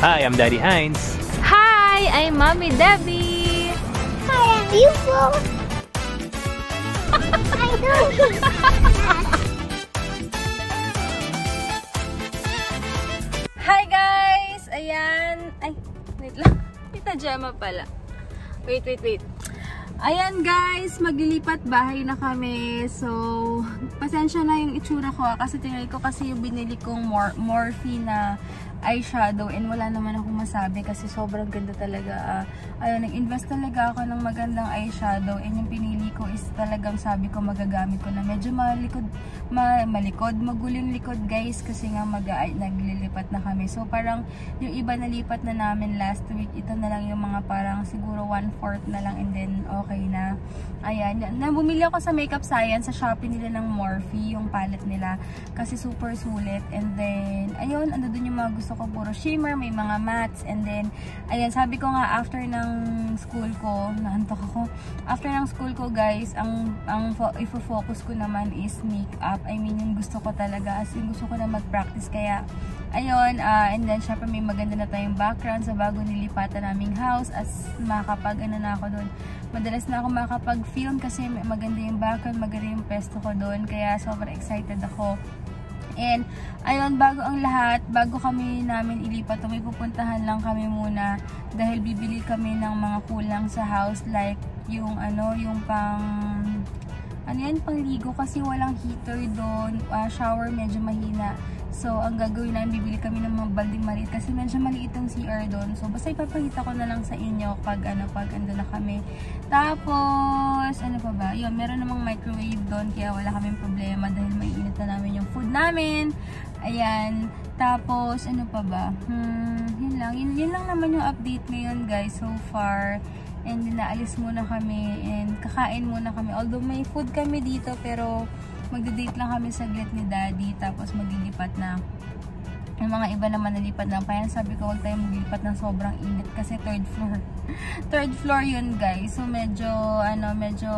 Hi, I'm Daddy Heinz. Hi, I'm Mommy Debbie. Hi, I'm Yuko. I know. Hi guys! Ayan. Ay, wait lang. Tita Gemma pala. Wait, wait, wait. Ayan guys, maglilipat bahay na kami. So, pasensya na yung itsura ko ah, kasi tinry ko kasi yung binili kong mor Morphe na eyeshadow and wala naman akong masabi kasi sobrang ganda talaga. ah. ayun, nag-invest talaga ako ng magandang eyeshadow and yung pinili ko is talagang sabi ko magagamit ko na medyo malikod, ma malikod, maguling likod guys kasi nga mag ay, naglilipat na kami. So parang yung iba nalipat na namin last week, ito na lang yung mga parang siguro one-fourth na lang and then okay na. Ayan, na bumili ako sa Makeup Science sa Shopee nila ng Morphe, yung palette nila kasi super sulit and then ayun, ano dun yung mga gusto ko puro shimmer, may mga mattes and then ayan, sabi ko nga after ng school ko, naantok ako. After ng school ko guys, ang ang fo- ifo-focus ko naman is makeup. I mean, yung gusto ko talaga as in gusto ko na mag-practice kaya ayun, ah, and then syempre may maganda na tayong background sa bago nilipatan naming house as makapag ano na ako doon. Madalas na ako makapag-film kasi maganda yung background, maganda yung pesto ko doon kaya sobrang excited ako. And, ayun, bago ang lahat, bago kami namin ilipat, may pupuntahan lang kami muna dahil bibili kami ng mga kulang sa house like yung ano, yung pang ano yan, pangligo kasi walang heater doon, ah, shower medyo mahina. So, ang gagawin namin, bibili kami ng mga balding maliit kasi medyo maliit ang CR doon. So, basta ipapakita ko na lang sa inyo pag ano, pag ando na kami. Tapos, Yun, meron namang microwave doon kaya wala kaming problema dahil may init na namin yung food namin. Ayan. Tapos, ano pa ba? Hmm, yun lang. Yun, yun lang naman yung update ngayon guys so far. And then, naalis muna kami and kakain muna kami. Although may food kami dito pero magde-date lang kami saglit ni daddy tapos maglilipat na. Yung mga iba naman nalipat na. Kaya sabi ko huwag tayong maglipat ng sobrang init kasi third floor. third floor yun guys. So medyo ano medyo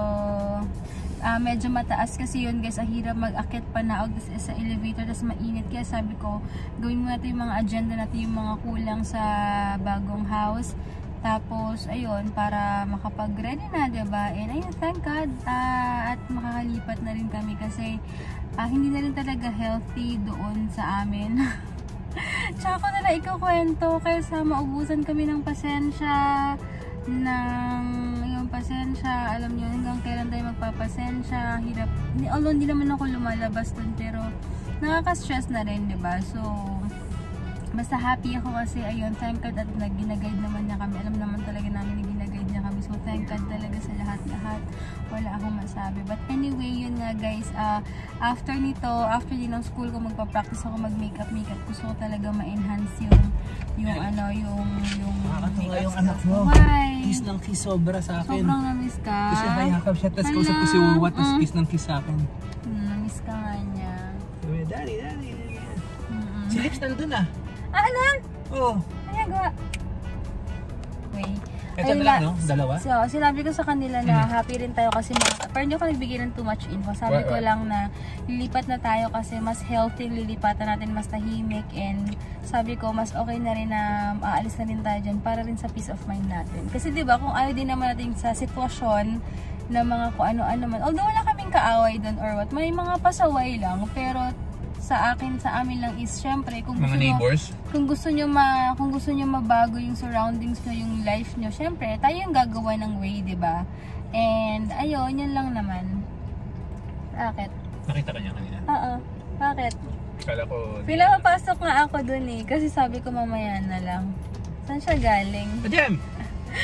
ah medyo mataas kasi yun guys. Ang hirap mag-akit pa na sa, elevator tapos mainit. Kaya sabi ko gawin mo natin yung mga agenda natin yung mga kulang sa bagong house. Tapos, ayun, para makapag-ready na, ba And ayun, thank God. ah, at makakalipat na rin kami kasi ah, hindi na rin talaga healthy doon sa amin. Tsaka ko na lang ikukwento kaysa maubusan kami ng pasensya ng yung pasensya alam niyo hanggang kailan tayo magpapasensya hirap. Although hindi naman ako lumalabas dun pero nakaka-stress na rin ba? So basta happy ako kasi ayun thank God at nag-guide naman niya kami. Alam naman talaga namin thank God talaga sa lahat-lahat wala akong masabi but anyway yun nga guys ah, after nito after din ng school ko magpa-practice ako mag-makeup makeup gusto ko talaga ma-enhance yung yung ano yung yung Nakakatuwa yung anak mo. why Kiss ng kiss sobra sa akin. sobrang na-miss ka Kasi hayakap siya, tapos kausap ko si Wawa, tapos Mm. kiss ng kiss sa akin. Hmm, na-miss ka nga niya Sabi, daddy, daddy. Mm-mm. Si Lips nandun ah. ah ano? Oo. ano gawa? wait Ito na lang, no? Dalawa? So, sinabi ko sa kanila na happy rin tayo kasi mga, pero hindi ako nagbigay ng too much info. Sabi Right, ko right. lang na lilipat na tayo kasi mas healthy lilipatan natin, mas tahimik and sabi ko mas okay na rin na aalis na rin tayo dyan para rin sa peace of mind natin. Kasi 'di ba kung ayaw din naman natin sa sitwasyon na mga kung ano-ano man. Although wala kaming kaaway doon or what, may mga pasaway lang pero sa akin sa amin lang is syempre kung gusto Mga nyo- neighbors? kung gusto niyo ma kung gusto niyo mabago yung surroundings niyo, yung life niyo, syempre tayo yung gagawa ng way, 'di ba? And ayun, yun lang naman. Bakit? Nakita ka niya kanina. Oo. Bakit? Kala ko... Pila papasok nga ako dun eh kasi sabi ko mamaya na lang. Saan siya galing? Tajem!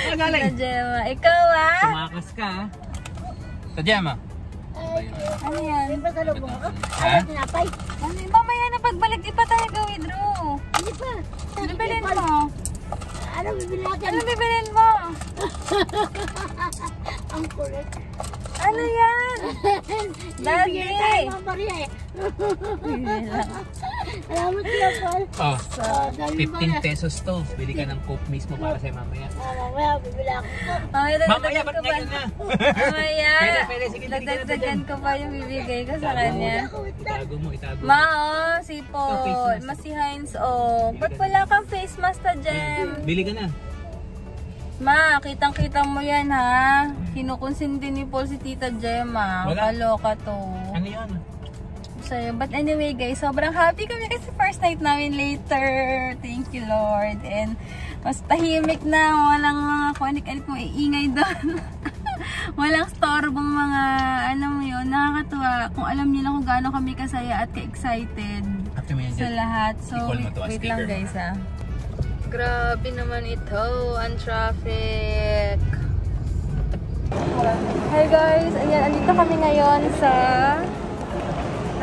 Saan galing? Gemma. Ikaw ah? Tumakas ka ah. Tajem ah. Ano yan? May pasalubong ako. Ano tinapay? Ano pagbalik, di pa tayo ga-withdraw. Hindi pa. Ano bilhin mo? Ano bibili natin? Ano bibilin mo? Ang kulit. Ano yan? Daddy! Bibigyan tayo mga Maria eh. Salamat kuya Paul. Oh, Ah, dami 15 pesos to. Bili ka ng coke mismo para sa mamaya. Ah, mamaya bibili ako. Mamaya, Mamaya, dadagdagan ba't ngayon na? Mamaya, Pwede, pwede. Sige, dadagdagan ko pa yung bibigay ko sa kanya. Itago mo, itago mo. Ma, oh, si Oh, face Paul. mask. Mas si Heinz, oh. Ba't wala kang face mask ta, Jem? Bili ka na. Ma, kitang-kita mo yan, ha? Kinukonsinti ni Paul si Tita Jem, ha? Wala. Kaloka to. Ano yun? Sa'yo. But anyway guys, sobrang happy kami kasi first night namin later. Thank you Lord. And mas tahimik na, walang mga kuanik-alik mo iingay doon. walang storbong mga, ano mo yun, nakakatuwa. Kung alam niyo lang kung gaano kami kasaya at ka-excited sa lahat. So, wait, wait lang guys ah. Grabe naman ito, ang traffic. Hi guys, ayan, andito kami ngayon sa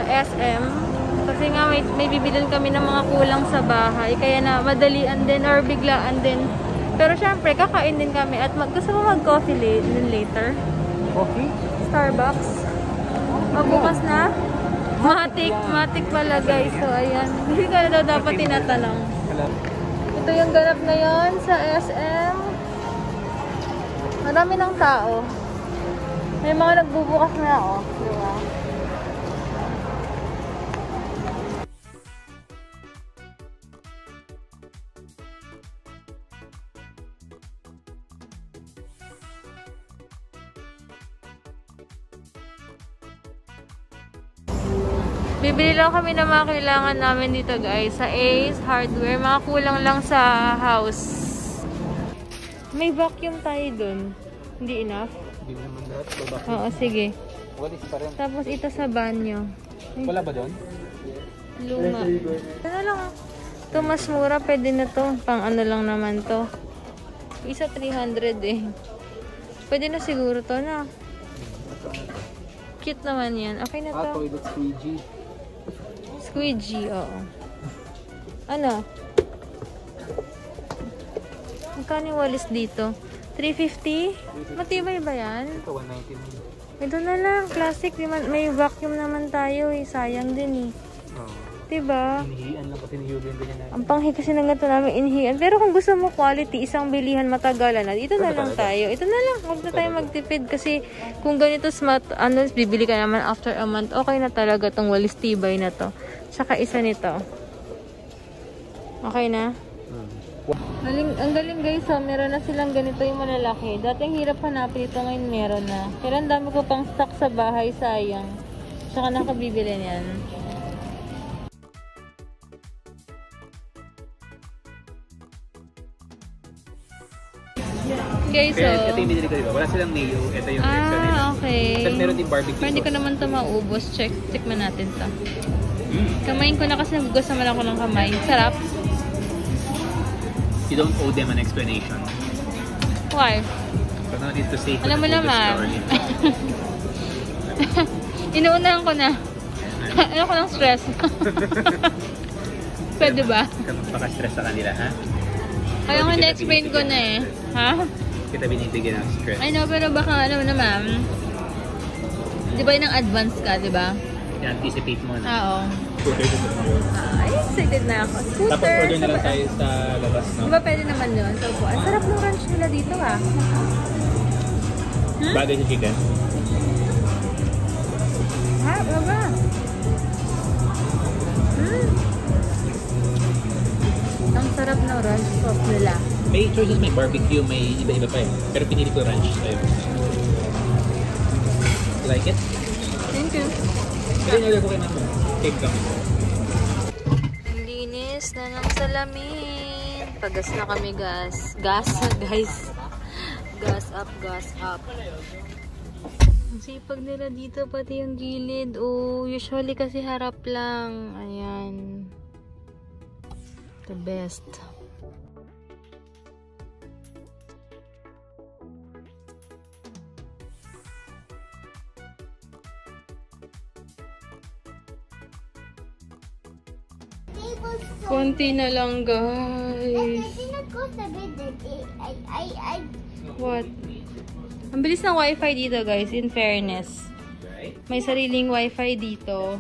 SM. Kasi nga may, may bibilin kami ng mga kulang sa bahay. Kaya na madalian din or biglaan din. Pero syempre, kakain din kami. At mag, gusto mo mag-coffee late, later? Okay. Starbucks. Magbukas na? Matik, matik pala guys. So ayan, hindi ka na daw dapat tinatanong. Ito yung ganap ngayon sa SM. Marami ng tao. May mga nagbubukas na oh. Bibili lang kami ng mga kailangan namin dito guys. Sa Ace Hardware. Mga kulang lang sa house. May vacuum tayo dun. Hindi enough? Hindi naman lahat. Oo, sige. Walis pa rin. Tapos ito sa banyo. Wala ba doon? Luma. Ano lang ah. Ito mas mura. Pwede na to. Pang ano lang naman to. Isa 300 eh. Pwede na siguro to na. Cute naman yan. Okay na to. toilet squeegee. Squeegee, oo. Ano? Magkano yung walis dito? 350? Matibay ba yan? Ito, 190 Ito na lang, plastic. May vacuum naman tayo eh. Sayang din eh. Oh. Diba? Inihian lang kasi niyugan ganyan natin. Ang panghi kasi ng ganito namin inhian. Pero kung gusto mo quality, isang bilihan matagalan na, ito na lang tayo. Ito na lang. Huwag na tayo magtipid kasi kung ganito smart, ano, bibili ka naman after a month, okay na talaga tong walis tibay na to. Tsaka isa nito. Okay na? Galing, ang galing guys, oh, meron na silang ganito yung malalaki. Dating hirap hanapin ito, ngayon meron na. Pero ang dami ko pang stock sa bahay, sayang. Tsaka nakabibili niyan. Okay, so... Kaya ito yung binili ko? Wala silang mayo. Ito yung extra nila. Ah, okay. Tapos meron din barbecue Pero hindi ko naman ito maubos. Check, check man natin to. Mm. Kamayin ko na kasi nagugas naman ako ng kamay. Sarap. You don't owe them an explanation. Why? So no need to say Alam mo naman. Inuunahan ko na. ano ko ng stress. Pwede ba? Ka magpaka-stress sa kanila, ha? Kaya nga na-explain ko na eh. Ha? Kita binibigyan ng stress. I know, pero baka alam mo naman. Di ba yun ang advance ka, di ba? I-anticipate mo na. Oo. Scooter to Ay, excited na ako. Scooter. Tapos order na lang Sa- tayo sa labas, no? Di ba pwede naman yun? So, ang sarap ng ranch nila dito ah. Hmm? Bagay sa chicken. Ha? Ano ng ranch sauce nila. May choices, may barbecue, may iba-iba pa eh. Pero pinili ko ranch sa'yo. Like it? Thank you. Kasi in-order ko kay mama. Cake kami. Linis na ng salamin. Pagas na kami, gas. Gas, guys. Gas up, gas up. Ang sipag nila dito, pati yung gilid. Oh, usually kasi harap lang. Ayan. The best. Konti na lang, guys. What? Ang bilis ng wifi dito, guys. In fairness. May sariling wifi dito.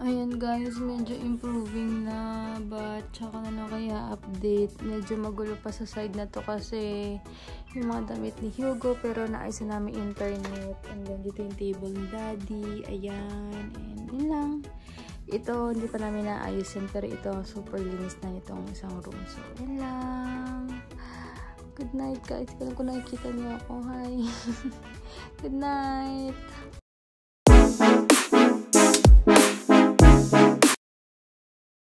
Ayan guys, medyo improving na but tsaka na lang kaya update. Medyo magulo pa sa side na to kasi yung mga damit ni Hugo. Pero naayos na namin internet. And then, dito yung table ni Daddy. Ayan. And yun lang. Ito, hindi pa namin naayos yan. Pero ito, super linis na itong isang room. So, yun lang. Good night guys. Kailan ko nakikita niyo ako. Hi. Good night.